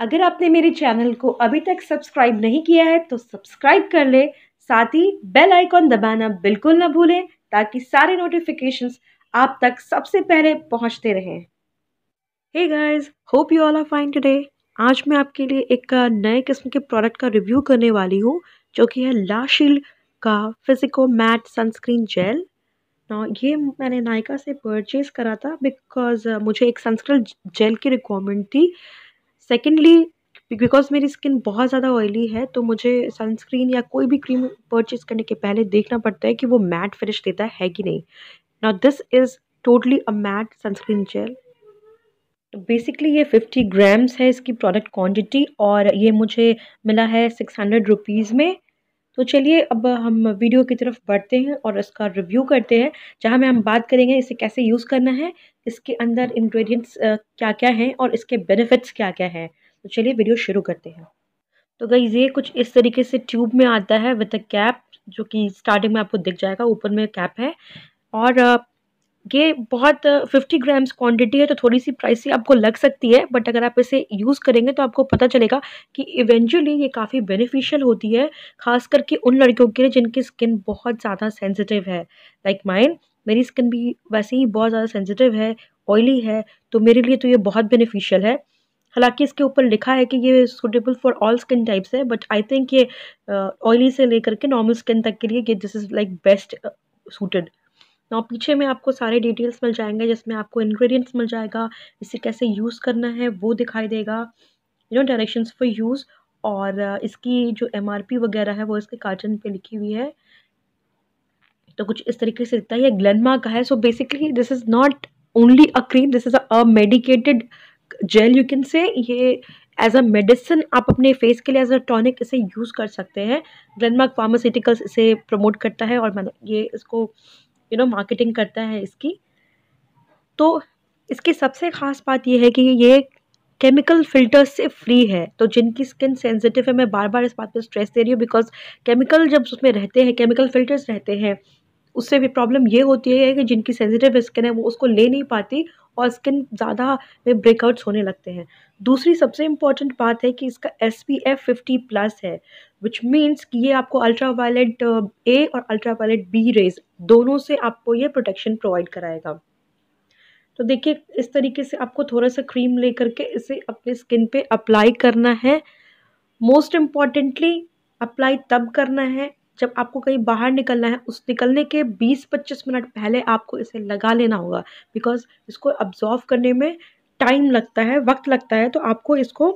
अगर आपने मेरे चैनल को अभी तक सब्सक्राइब नहीं किया है तो सब्सक्राइब कर ले। साथ ही बेल आइकॉन दबाना बिल्कुल ना भूलें, ताकि सारे नोटिफिकेशंस आप तक सबसे पहले पहुँचते रहें। Hey guys hope you all are fine today आज मैं आपके लिए एक नए किस्म के प्रोडक्ट का रिव्यू करने वाली हूँ, जो कि है लाशील्ड का फिजिको मैट सनस्क्रीन जेल ये मैंने नायका से परचेज़ करा था बिकॉज़ मुझे एक सनस्क्रीन जेल की रिक्वायरमेंट थी। सेकेंडली बिकॉज़ मेरी स्किन बहुत ज़्यादा ऑयली है तो मुझे सनस्क्रीन या कोई भी क्रीम परचेज़ करने के पहले देखना पड़ता है कि वो मैट फिनिश देता है कि नहीं। ना this is totally a matte sunscreen gel तो बेसिकली ये फिफ्टी ग्राम्स है इसकी प्रोडक्ट क्वांटिटी और ये मुझे मिला है सिक्स हंड्रेड रुपीज़ में। तो चलिए अब हम वीडियो की तरफ़ बढ़ते हैं और इसका रिव्यू करते हैं, जहाँ में हम बात करेंगे इसे कैसे यूज़ करना है, इसके अंदर इंग्रेडिएंट्स क्या क्या हैं और इसके बेनिफिट्स क्या क्या हैं। तो चलिए वीडियो शुरू करते हैं। तो गई ये कुछ इस तरीके से ट्यूब में आता है विद अ कैप जो कि स्टार्टिंग में आपको दिख जाएगा, ऊपर में कैप है। और ये बहुत फिफ्टी ग्राम्स क्वांटिटी है तो थोड़ी सी प्राइसी आपको लग सकती है बट अगर आप इसे यूज़ करेंगे तो आपको पता चलेगा कि इवेंचुअली ये काफ़ी बेनिफिशियल होती है, ख़ास करके उन लड़कियों के लिए जिनकी स्किन बहुत ज़्यादा सेंसिटिव है। लाइक like माइन मेरी स्किन भी वैसे ही बहुत ज़्यादा सेंसिटिव है ऑयली है तो मेरे लिए तो ये बहुत बेनिफिशियल है। हालाँकि इसके ऊपर लिखा है कि ये suitable for all skin types है बट आई थिंक ये ऑयली से लेकर के नॉर्मल स्किन तक के लिए ये this is like best suited ना पीछे में आपको सारे डिटेल्स मिल जाएँगे, जिसमें आपको इंग्रेडिएंट्स मिल जाएगा, इसे कैसे यूज़ करना है, वो दिखाई देगा। You know directions for use और इसकी जो एमआरपी वगैरह है, वो इसके कार्टन पे लिखी हुई है। तो कुछ इस तरीके से दिखता है। ये ग्लेनमा का है। So basically this is not only a cream this is a medicated gel you can say ये एज अ मेडिसिन आप अपने फेस के लिए एज अ टॉनिक इसे यूज़ कर सकते हैं। ग्लेनमार्क फार्मास्यूटिकल्स इसे प्रमोट करता है और मैंने ये इसको यू नो मार्केटिंग करता है इसकी। तो इसकी सबसे ख़ास बात यह है कि ये केमिकल फिल्टर्स से फ्री है। तो जिनकी स्किन सेंसिटिव है, मैं बार बार इस बात पे स्ट्रेस दे रही हूँ बिकॉज़ केमिकल जब उसमें रहते हैं केमिकल फिल्टर्स रहते हैं, उससे भी प्रॉब्लम ये होती है कि जिनकी सेंसिटिव स्किन है, वो उसको ले नहीं पाती और स्किन ज़्यादा, में ब्रेकआउट्स होने लगते हैं। दूसरी सबसे इंपॉर्टेंट बात है कि इसका S P F fifty plus है विच मीन्स कि ये आपको अल्ट्रा वायलेट ए और अल्ट्रा वायलेट बी रेज दोनों से आपको ये प्रोटेक्शन प्रोवाइड कराएगा। तो देखिए, इस तरीके से आपको थोड़ा सा क्रीम ले करके इसे अपने स्किन पे अप्लाई करना है। मोस्ट इम्पॉर्टेंटली अप्लाई तब करना है जब आपको कहीं बाहर निकलना है, उस निकलने के 20-25 मिनट पहले आपको इसे लगा लेना होगा। बिकॉज़ इसको अब्जॉर्व करने में टाइम लगता है, वक्त लगता है तो आपको इसको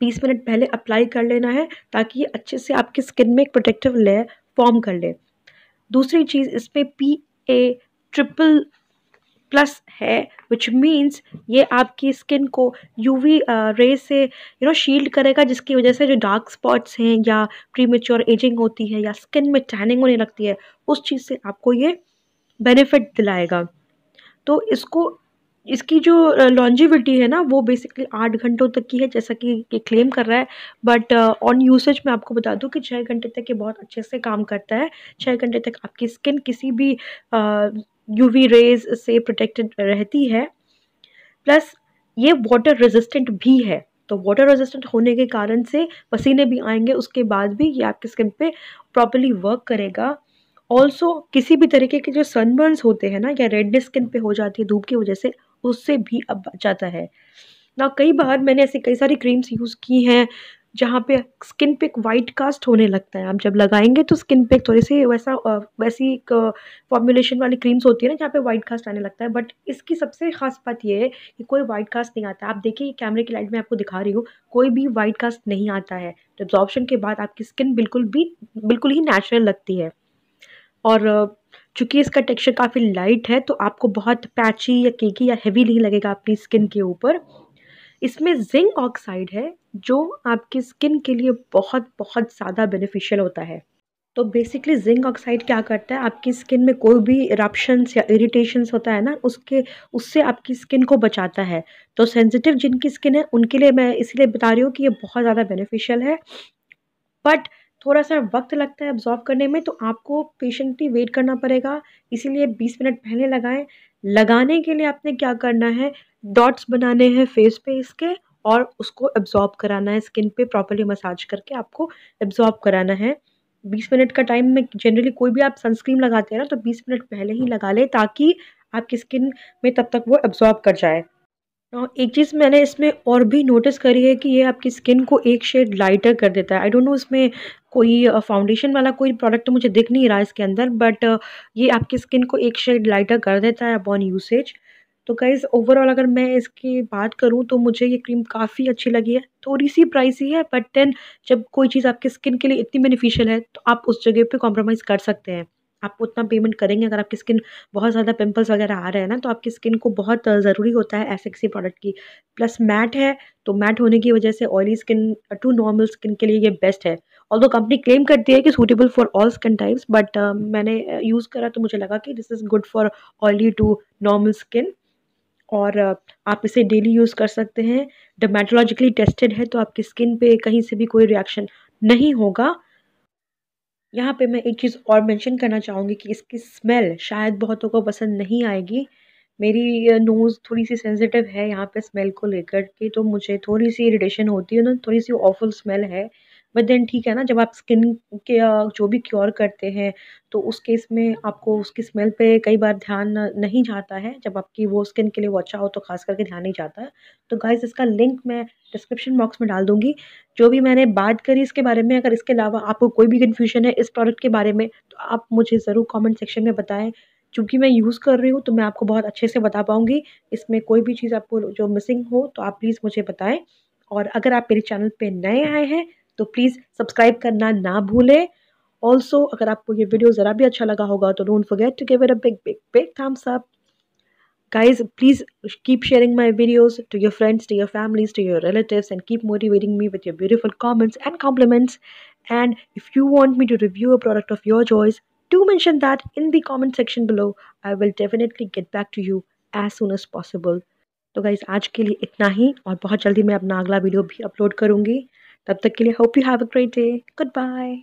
20 मिनट पहले अप्लाई कर लेना है, ताकि ये अच्छे से आपकी स्किन में एक प्रोटेक्टिव लेयर फॉर्म कर ले। दूसरी चीज़, इस पर पी ए ट्रिपल प्लस है विच मीन्स ये आपकी स्किन को यूवी रे से यू नो शील्ड करेगा, जिसकी वजह से जो डार्क स्पॉट्स हैं या प्रीमेच्योर एजिंग होती है या स्किन में टैनिंग होने लगती है, उस चीज़ से आपको ये बेनिफिट दिलाएगा। तो इसको, इसकी जो लॉन्जिविटी है ना, वो बेसिकली आठ घंटों तक की है, जैसा कि ये क्लेम कर रहा है। बट ऑन यूसेज मैं आपको बता दूँ कि छः घंटे तक ये बहुत अच्छे से काम करता है। छः घंटे तक आपकी स्किन किसी भी यूवी रेज से प्रोटेक्टेड रहती है। प्लस ये वाटर रेजिस्टेंट भी है। तो वाटर रेजिस्टेंट होने के कारण से पसीने भी आएँगे, उसके बाद भी ये आपकी स्किन पे प्रॉपरली वर्क करेगा। ऑल्सो किसी भी तरीके के जो सनबर्न्स होते हैं ना, या रेडनेस स्किन पे हो जाती है, धूप की वजह से, उससे भी अब बचाता है। ना कई बार मैंने ऐसी कई सारी क्रीम्स यूज़ की हैं जहाँ पे स्किन पे एक वाइट कास्ट होने लगता है। आप जब लगाएँगे तो स्किन पे थोड़ी सी वैसा वैसी एक फॉर्मुलेशन वाली क्रीम्स होती है ना जहाँ पे वाइट कास्ट आने लगता है। बट इसकी सबसे ख़ास बात ये है कि कोई वाइट कास्ट नहीं आता। आप देखिए कैमरे की लाइट में आपको दिखा रही हूँ, कोई भी वाइट कास्ट नहीं आता है। एब्जॉर्बशन के बाद आपकी स्किन बिल्कुल भी, बिल्कुल ही नेचुरल लगती है। और चूँकि इसका टेक्सचर काफ़ी लाइट है तो आपको बहुत पैची या केकी या हैवी नहीं लगेगा अपनी स्किन के ऊपर। इसमें जिंक ऑक्साइड है, जो आपकी स्किन के लिए बहुत बहुत ज़्यादा बेनिफिशियल होता है। तो बेसिकली जिंक ऑक्साइड क्या करता है, आपकी स्किन में कोई भी इरप्शंस या इरिटेशंस होता है ना, उसके, उससे आपकी स्किन को बचाता है। तो सेंसिटिव जिनकी स्किन है, उनके लिए मैं इसलिए बता रही हूँ कि ये बहुत ज़्यादा बेनिफिशियल है। बट थोड़ा सा वक्त लगता है अब्जॉर्व करने में तो आपको पेशेंटली वेट करना पड़ेगा। इसीलिए बीस मिनट पहले लगाएँ। लगाने के लिए आपने क्या करना है डॉट्स बनाने हैं फेस पे इसके और उसको एब्जॉर्ब कराना है स्किन पे प्रॉपरली मसाज करके आपको एब्जॉर्ब कराना है। बीस मिनट का टाइम में जनरली कोई भी आप सनस्क्रीन लगाते हैं ना तो बीस मिनट पहले ही लगा लें ताकि आपकी स्किन में तब तक वो एब्जॉर्ब कर जाए। और एक चीज़ मैंने इसमें और भी नोटिस करी है कि ये आपकी स्किन को एक शेड लाइटर कर देता है। आई डोंट नो इसमें कोई फाउंडेशन वाला कोई प्रोडक्ट तो मुझे दिख नहीं रहा है इसके अंदर बट ये आपकी स्किन को एक शेड लाइटर कर देता है अपॉन यूसेज तो गाइज़ ओवरऑल अगर मैं इसकी बात करूँ तो मुझे ये क्रीम काफ़ी अच्छी लगी है। थोड़ी सी प्राइसी है बट देन जब कोई चीज़ आपकी स्किन के लिए इतनी बेनिफिशियल है तो आप उस जगह पे कॉम्प्रोमाइज़ कर सकते हैं। आप उतना पेमेंट करेंगे, अगर आपकी स्किन बहुत ज़्यादा पिंपल्स वगैरह आ रहे हैं ना तो आपकी स्किन को बहुत ज़रूरी होता है ऐसे किसी प्रोडक्ट की। प्लस मैट है तो मैट होने की वजह से oily skin to normal skin के लिए ये बेस्ट है। और दो कंपनी क्लेम करती है कि suitable for all skin types but मैंने यूज़ करा तो मुझे लगा कि this is good for oily to normal skin और आप इसे डेली यूज़ कर सकते हैं। डर्मेटोलॉजिकली टेस्टेड है तो आपकी स्किन पे कहीं से भी कोई रिएक्शन नहीं होगा। यहाँ पे मैं एक चीज़ और मेंशन करना चाहूँगी कि इसकी स्मेल शायद बहुतों को पसंद नहीं आएगी। मेरी नोज़ थोड़ी सी सेंसिटिव है यहाँ पे स्मेल को लेकर के तो मुझे थोड़ी सी इरिटेशन होती है ना, थोड़ी सी ऑफुल स्मेल है। बट देन ठीक है ना, जब आप स्किन के जो भी क्योर करते हैं तो उस केस में आपको उसकी स्मेल पे कई बार ध्यान नहीं जाता है। जब आपकी वो स्किन के लिए वो अच्छा हो तो खास करके ध्यान नहीं जाता है। तो गाइस इसका लिंक मैं डिस्क्रिप्शन बॉक्स में डाल दूँगी। जो भी मैंने बात करी इसके बारे में, अगर इसके अलावा आपको कोई भी कन्फ्यूज़न है इस प्रोडक्ट के बारे में तो आप मुझे ज़रूर कॉमेंट सेक्शन में बताएँ। चूँकि मैं यूज़ कर रही हूँ तो मैं आपको बहुत अच्छे से बता पाऊँगी। इसमें कोई भी चीज़ आपको, जो मिसिंग हो तो आप प्लीज़ मुझे बताएँ। और अगर आप मेरे चैनल पे नए आए हैं तो प्लीज़ सब्सक्राइब करना ना भूलें। ऑल्सो अगर आपको ये वीडियो ज़रा भी अच्छा लगा होगा तो don't forget to gave it a big big big thumbs up guys please keep sharing my videos to your friends to your families to your relative and keep motivating me with your beautiful comments and compliments and if you want me to review a product of your choice to mention that in the comment section below I will definitely get back to you as soon as possible तो guys आज के लिए इतना ही, और बहुत जल्दी मैं अपना अगला वीडियो भी अपलोड करूँगी। तब तक के लिए hope you have a great day goodbye